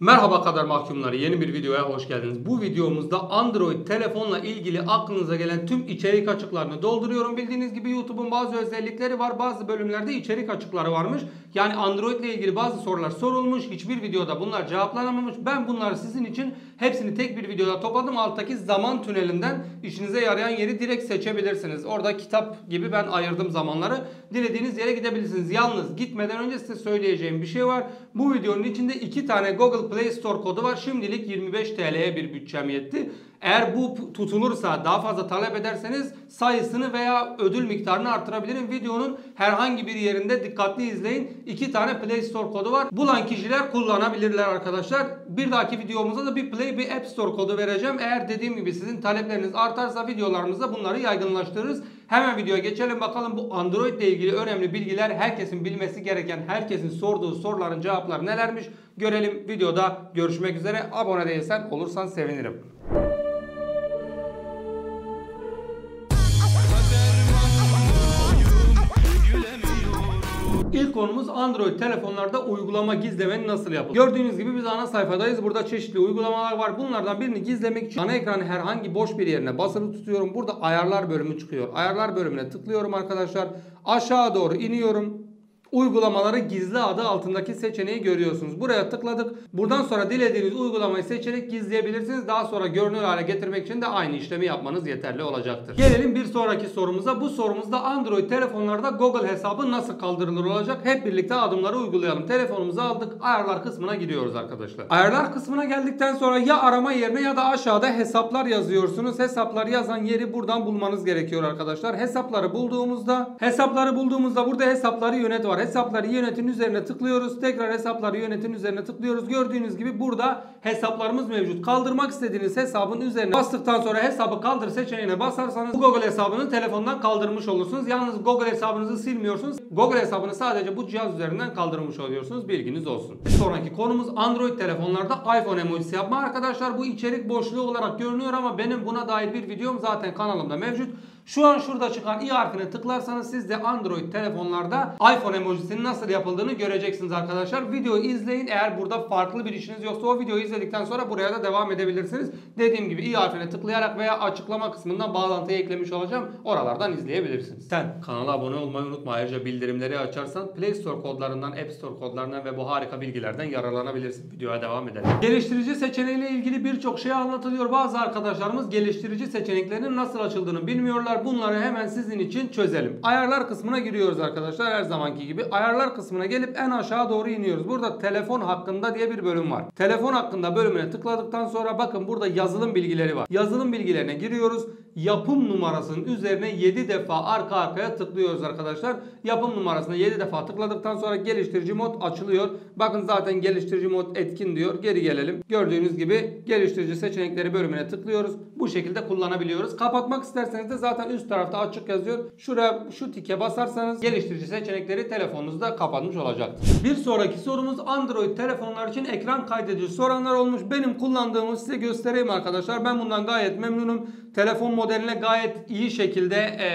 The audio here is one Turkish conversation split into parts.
Merhaba kadar mahkumları yeni bir videoya hoş geldiniz. Bu videomuzda Android telefonla ilgili aklınıza gelen tüm içerik açıklarını dolduruyorum. Bildiğiniz gibi YouTube'un bazı özellikleri var. Bazı bölümlerde içerik açıkları varmış. Yani Android ile ilgili bazı sorular sorulmuş. Hiçbir videoda bunlar cevaplanamamış. Ben bunları sizin için hepsini tek bir videoda topladım. Alttaki zaman tünelinden işinize yarayan yeri direkt seçebilirsiniz. Orada kitap gibi ben ayırdım zamanları. Dilediğiniz yere gidebilirsiniz. Yalnız gitmeden önce size söyleyeceğim bir şey var. Bu videonun içinde iki tane Google Play Store kodu var. Şimdilik 25 TL'ye bir bütçem yetti. Eğer bu tutulursa daha fazla talep ederseniz sayısını veya ödül miktarını artırabilirim. Videonun herhangi bir yerinde dikkatli izleyin. İki tane Play Store kodu var. Bulan kişiler kullanabilirler arkadaşlar. Bir dahaki videomuzda da bir Play bir App Store kodu vereceğim. Eğer dediğim gibi sizin talepleriniz artarsa videolarımızda bunları yaygınlaştırırız. Hemen videoya geçelim bakalım bu Android ile ilgili önemli bilgiler herkesin bilmesi gereken, herkesin sorduğu soruların cevapları nelermiş görelim. Videoda görüşmek üzere. Abone değilsen olursan sevinirim. İlk konumuz Android telefonlarda uygulama gizlemenin nasıl yapılır? Gördüğünüz gibi biz ana sayfadayız. Burada çeşitli uygulamalar var. Bunlardan birini gizlemek için ana ekranı herhangi boş bir yerine basılı tutuyorum. Burada ayarlar bölümü çıkıyor. Ayarlar bölümüne tıklıyorum arkadaşlar. Aşağı doğru iniyorum uygulamaları gizli adı altındaki seçeneği görüyorsunuz. Buraya tıkladık. Buradan sonra dilediğiniz uygulamayı seçerek gizleyebilirsiniz. Daha sonra görünür hale getirmek için de aynı işlemi yapmanız yeterli olacaktır. Gelelim bir sonraki sorumuza. Bu sorumuzda Android telefonlarda Google hesabı nasıl kaldırılır olacak? Hep birlikte adımları uygulayalım. Telefonumuzu aldık. Ayarlar kısmına giriyoruz arkadaşlar. Ayarlar kısmına geldikten sonra ya arama yerine ya da aşağıda hesaplar yazıyorsunuz. Hesaplar yazan yeri buradan bulmanız gerekiyor arkadaşlar. Hesapları bulduğumuzda hesapları bulduğumuzda burada hesapları yönet var hesapları yönetin üzerine tıklıyoruz. Tekrar hesapları yönetin üzerine tıklıyoruz. Gördüğünüz gibi burada hesaplarımız mevcut. Kaldırmak istediğiniz hesabın üzerine bastıktan sonra hesabı kaldır seçeneğine basarsanız Google hesabını telefondan kaldırmış olursunuz. Yalnız Google hesabınızı silmiyorsunuz. Google hesabını sadece bu cihaz üzerinden kaldırmış oluyorsunuz. Bilginiz olsun. Bir sonraki konumuz Android telefonlarda iPhone emojisi yapma. Arkadaşlar bu içerik boşluğu olarak görünüyor ama benim buna dair bir videom zaten kanalımda mevcut. Şu an şurada çıkan i harfine tıklarsanız siz de Android telefonlarda iPhone emojisinin nasıl yapıldığını göreceksiniz arkadaşlar. Videoyu izleyin. Eğer burada farklı bir işiniz yoksa o videoyu izledikten sonra buraya da devam edebilirsiniz. Dediğim gibi i harfine tıklayarak veya açıklama kısmından bağlantıyı eklemiş olacağım. Oralardan izleyebilirsiniz. Sen kanala abone olmayı unutma. Ayrıca bildirimleri açarsan Play Store kodlarından, App Store kodlarından ve bu harika bilgilerden yararlanabilirsin. Videoya devam edelim. Geliştirici seçeneğiyle ilgili birçok şey anlatılıyor. Bazı arkadaşlarımız geliştirici seçeneklerinin nasıl açıldığını bilmiyorlar arkadaşlar bunları hemen sizin için çözelim. Ayarlar kısmına giriyoruz arkadaşlar her zamanki gibi. Ayarlar kısmına gelip en aşağı doğru iniyoruz. Burada telefon hakkında diye bir bölüm var. Telefon hakkında bölümüne tıkladıktan sonra bakın burada yazılım bilgileri var. Yazılım bilgilerine giriyoruz. Yapım numarasının üzerine 7 defa arka arkaya tıklıyoruz arkadaşlar. Yapım numarasına 7 defa tıkladıktan sonra geliştirici mod açılıyor. Bakın zaten geliştirici mod etkin diyor. Geri gelelim. Gördüğünüz gibi geliştirici seçenekleri bölümüne tıklıyoruz. Bu şekilde kullanabiliyoruz. Kapatmak isterseniz de zaten üst tarafta açık yazıyor. Şuraya şu tike basarsanız geliştirici seçenekleri telefonunuzda kapatmış olacaktır. Bir sonraki sorumuz Android telefonlar için ekran kaydedici soranlar olmuş. Benim kullandığımı size göstereyim arkadaşlar. Ben bundan gayet memnunum. Telefon modeline gayet iyi şekilde e,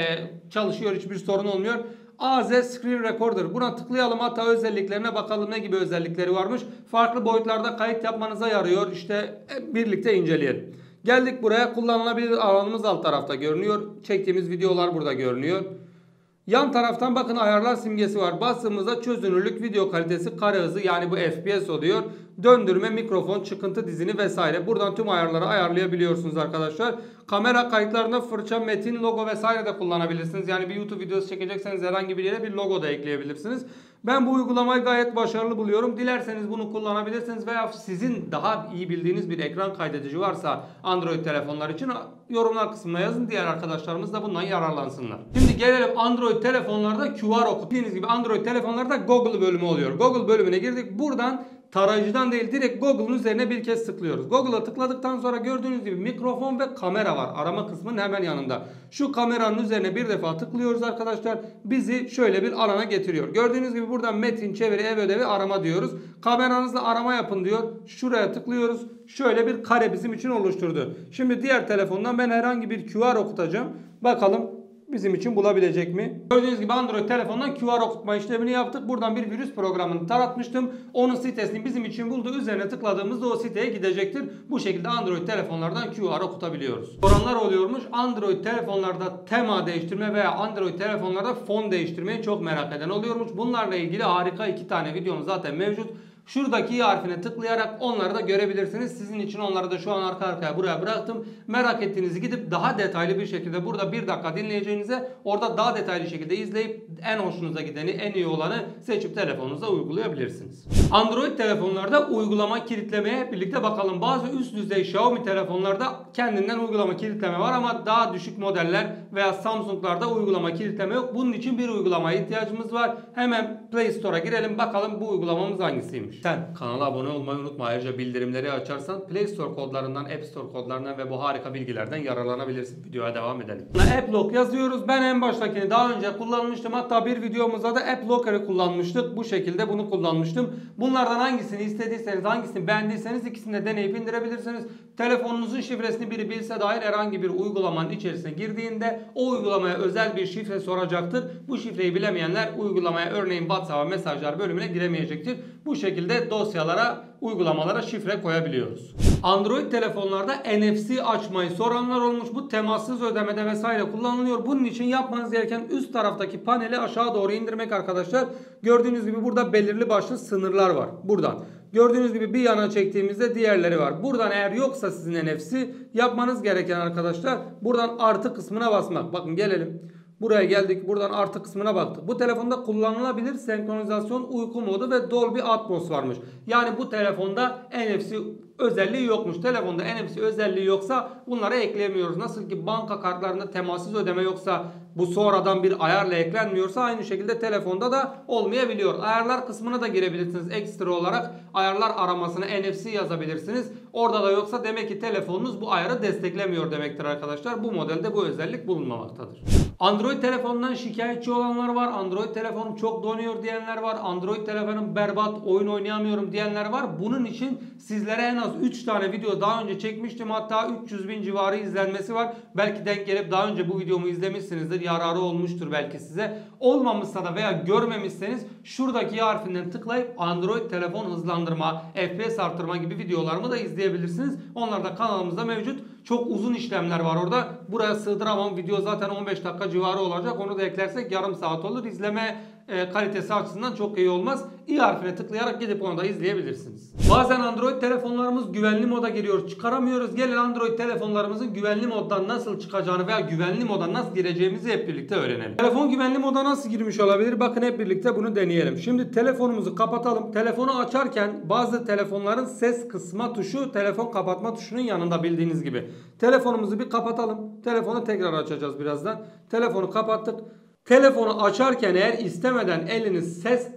çalışıyor. Hiçbir sorun olmuyor. AZ Screen Recorder. Buna tıklayalım hatta özelliklerine bakalım ne gibi özellikleri varmış. Farklı boyutlarda kayıt yapmanıza yarıyor. İşte birlikte inceleyelim. Geldik buraya kullanılabilir alanımız alt tarafta görünüyor. Çektiğimiz videolar burada görünüyor. Yan taraftan bakın ayarlar simgesi var. Bastığımızda çözünürlük, video kalitesi, kare hızı yani bu FPS oluyor. Döndürme, mikrofon, çıkıntı dizini vesaire. Buradan tüm ayarları ayarlayabiliyorsunuz arkadaşlar. Kamera kayıtlarında fırça, metin, logo vesaire de kullanabilirsiniz. Yani bir YouTube videosu çekecekseniz herhangi bir yere bir logo da ekleyebilirsiniz. Ben bu uygulamayı gayet başarılı buluyorum. Dilerseniz bunu kullanabilirsiniz veya sizin daha iyi bildiğiniz bir ekran kaydedici varsa Android telefonlar için yorumlar kısmına yazın. Diğer arkadaşlarımız da bundan yararlansınlar. Şimdi gelelim Android telefonlarda QR okut. Bildiğiniz gibi Android telefonlarda Google bölümü oluyor. Google bölümüne girdik. Buradan tarayıcıdan değil direkt Google'un üzerine bir kez tıklıyoruz. Google'a tıkladıktan sonra gördüğünüz gibi mikrofon ve kamera var. Arama kısmının hemen yanında. Şu kameranın üzerine bir defa tıklıyoruz arkadaşlar. Bizi şöyle bir alana getiriyor. Gördüğünüz gibi buradan metin, çeviri, ev ödevi, arama diyoruz. Kameranızla arama yapın diyor. Şuraya tıklıyoruz. Şöyle bir kare bizim için oluşturdu. Şimdi diğer telefondan ben herhangi bir QR okutacağım. Bakalım bizim için bulabilecek mi? Gördüğünüz gibi Android telefondan QR okutma işlemini yaptık. Buradan bir virüs programını taratmıştım. Onun sitesini bizim için buldu. Üzerine tıkladığımızda o siteye gidecektir. Bu şekilde Android telefonlardan QR okutabiliyoruz. Soranlar oluyormuş. Android telefonlarda tema değiştirme veya Android telefonlarda fon değiştirmeyi çok merak eden oluyormuş. Bunlarla ilgili harika iki tane videom zaten mevcut. Şuradaki i harfine tıklayarak onları da görebilirsiniz. Sizin için onları da şu an arka arkaya buraya bıraktım. Merak ettiğinizi gidip daha detaylı bir şekilde burada bir dakika dinleyeceğinize orada daha detaylı şekilde izleyip en hoşunuza gideni, en iyi olanı seçip telefonunuza uygulayabilirsiniz. Android telefonlarda uygulama kilitlemeye birlikte bakalım. Bazı üst düzey Xiaomi telefonlarda kendinden uygulama kilitleme var ama daha düşük modeller veya Samsung'larda uygulama kilitleme yok. Bunun için bir uygulamaya ihtiyacımız var. Hemen Play Store'a girelim bakalım bu uygulamamız hangisiymiş. Sen kanala abone olmayı unutma. Ayrıca bildirimleri açarsan Play Store kodlarından, App Store kodlarından ve bu harika bilgilerden yararlanabilirsin. Videoya devam edelim. App Lock yazıyoruz. Ben en baştakini daha önce kullanmıştım. Hatta bir videomuzda da App Locker'ı kullanmıştık. Bu şekilde bunu kullanmıştım. Bunlardan hangisini istediyseniz, hangisini beğendiyseniz ikisini de deneyip indirebilirsiniz. Telefonunuzun şifresini biri bilse dair herhangi bir uygulamanın içerisine girdiğinde o uygulamaya özel bir şifre soracaktır. Bu şifreyi bilemeyenler uygulamaya örneğin WhatsApp'a mesajlar bölümüne giremeyecektir. Bu şekilde dosyalara, uygulamalara şifre koyabiliyoruz. Android telefonlarda NFC açmayı soranlar olmuş. Bu temassız ödemede vesaire kullanılıyor. Bunun için yapmanız gereken üst taraftaki paneli aşağı doğru indirmek arkadaşlar. Gördüğünüz gibi burada belirli başlı sınırlar var. Buradan. Gördüğünüz gibi bir yana çektiğimizde diğerleri var. Buradan eğer yoksa sizin NFC yapmanız gereken arkadaşlar buradan artı kısmına basmak. Bakın gelelim. Buraya geldik. Buradan artı kısmına baktık. Bu telefonda kullanılabilir senkronizasyon uyku modu ve Dolby Atmos varmış. Yani bu telefonda NFC özelliği yokmuş. Telefonda NFC özelliği yoksa bunları ekleyemiyoruz. Nasıl ki banka kartlarında temassız ödeme yoksa bu sonradan bir ayarla eklenmiyorsa aynı şekilde telefonda da olmayabiliyor. Ayarlar kısmına da girebilirsiniz. Ekstra olarak ayarlar aramasına NFC yazabilirsiniz. Orada da yoksa demek ki telefonunuz bu ayarı desteklemiyor demektir arkadaşlar. Bu modelde bu özellik bulunmamaktadır. Android telefonundan şikayetçi olanlar var. Android telefonum çok donuyor diyenler var. Android telefonum berbat oyun oynayamıyorum diyenler var. Bunun için sizlere en az 3 tane video daha önce çekmiştim. Hatta 300 bin civarı izlenmesi var. Belki denk gelip daha önce bu videomu izlemişsinizdir. Yararı olmuştur belki size. Olmamışsa da veya görmemişseniz şuradaki harfinden tıklayıp Android telefon hızlandırma, FPS arttırma gibi videolarımı da izleyebilirsiniz. Onlar da kanalımızda mevcut. Çok uzun işlemler var orada. Buraya sığdıramam. Video zaten 15 dakika civarı olacak. Onu da eklersek yarım saat olur. İzleme e, kalitesi açısından çok iyi olmaz. i harfine tıklayarak gidip onu da izleyebilirsiniz. Bazen Android telefonlarımız güvenli moda giriyor. Çıkaramıyoruz. Gelin Android telefonlarımızın güvenli moddan nasıl çıkacağını veya güvenli moda nasıl gireceğimizi hep birlikte öğrenelim. Telefon güvenli moda nasıl girmiş olabilir? Bakın hep birlikte bunu deneyelim. Şimdi telefonumuzu kapatalım. Telefonu açarken bazı telefonların ses kısma tuşu telefon kapatma tuşunun yanında bildiğiniz gibi. Telefonumuzu bir kapatalım. Telefonu tekrar açacağız birazdan. Telefonu kapattık. Telefonu açarken eğer istemeden eliniz ses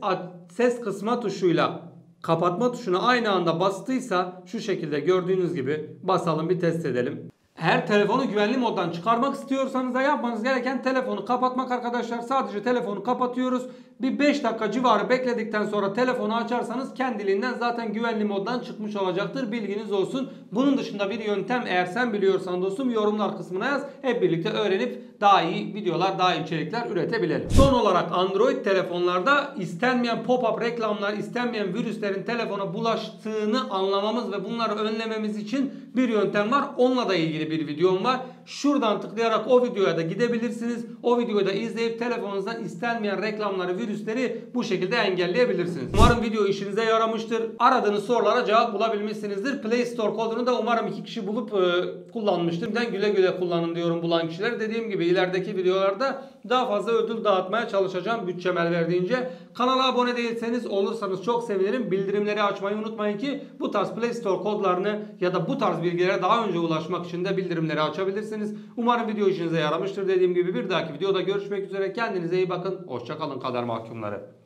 ses kısma tuşuyla kapatma tuşuna aynı anda bastıysa şu şekilde gördüğünüz gibi basalım bir test edelim. Eğer telefonu güvenli moddan çıkarmak istiyorsanız da yapmanız gereken telefonu kapatmak arkadaşlar. Sadece telefonu kapatıyoruz. Bir 5 dakika civarı bekledikten sonra telefonu açarsanız kendiliğinden zaten güvenli moddan çıkmış olacaktır. Bilginiz olsun. Bunun dışında bir yöntem eğer sen biliyorsan dostum yorumlar kısmına yaz. Hep birlikte öğrenip daha iyi videolar, daha iyi içerikler üretebilelim. Son olarak Android telefonlarda istenmeyen pop-up reklamlar, istenmeyen virüslerin telefona bulaştığını anlamamız ve bunları önlememiz için bir yöntem var. Onunla da ilgili bir videom var. Şuradan tıklayarak o videoya da gidebilirsiniz. O videoyu da izleyip telefonunuzdan istenmeyen reklamları, virüsleri bu şekilde engelleyebilirsiniz. Umarım video işinize yaramıştır. Aradığınız sorulara cevap bulabilmişsinizdir. Play Store kodunu da umarım iki kişi bulup e, kullanmıştır. Ben güle güle kullanın diyorum bulan kişiler. Dediğim gibi ilerideki videolarda daha fazla ödül dağıtmaya çalışacağım bütçem el verdiğince. Kanala abone değilseniz olursanız çok sevinirim. Bildirimleri açmayı unutmayın ki bu tarz Play Store kodlarını ya da bu tarz bilgilere daha önce ulaşmak için de bildirimleri açabilirsiniz. Umarım video işinize yaramıştır. Dediğim gibi bir dahaki videoda görüşmek üzere. Kendinize iyi bakın. Hoşçakalın kader mahkumları.